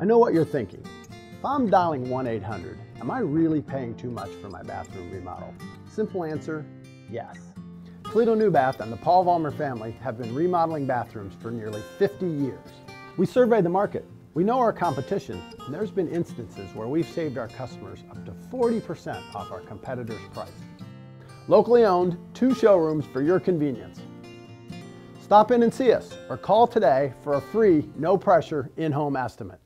I know what you're thinking. If I'm dialing 1-800, am I really paying too much for my bathroom remodel? Simple answer, yes. Toledo New Bath and the Paul Vollmer family have been remodeling bathrooms for nearly 50 years. We survey the market. We know our competition, and there's been instances where we've saved our customers up to 40% off our competitors' price. Locally owned, two showrooms for your convenience. Stop in and see us or call today for a free, no pressure in-home estimate.